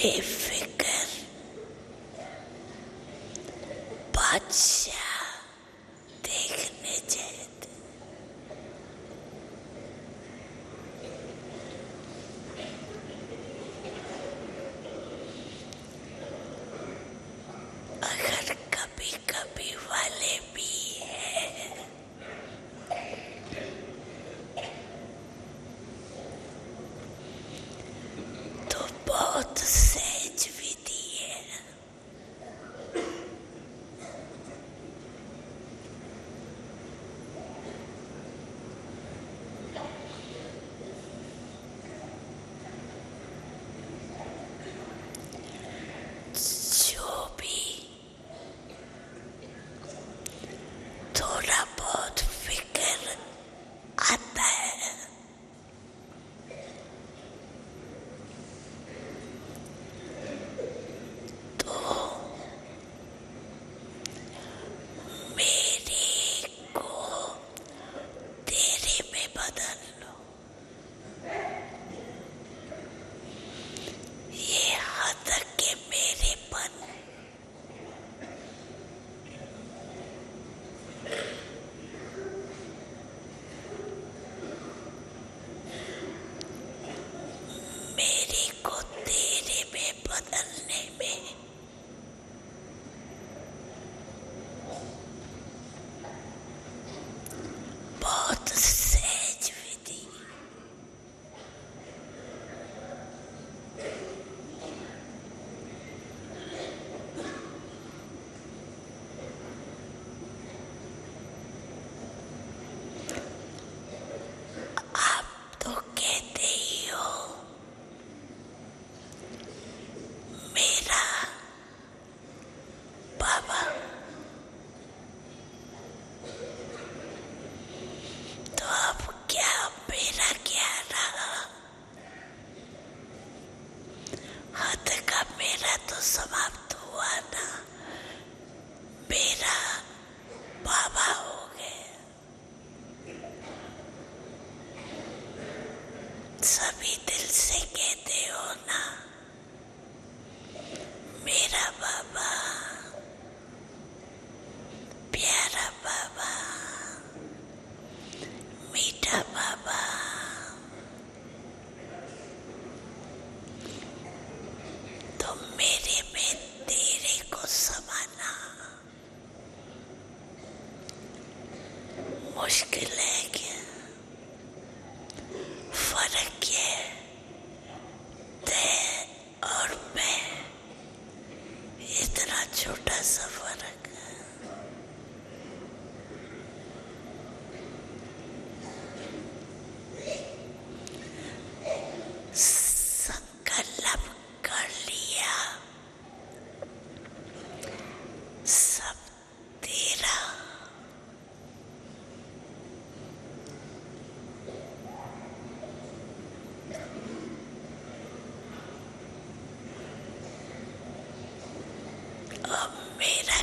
बेफिक्र बादशाह देखने अगर कभी कभी वाले भी है तो बहुत Hola, Pod. goodness. Mira मुश्किल है क्या? फ़र्क क्या तय और मैं। इतना छोटा सा फ़र्क संकल्प कर लिया। सब तेरा primavera.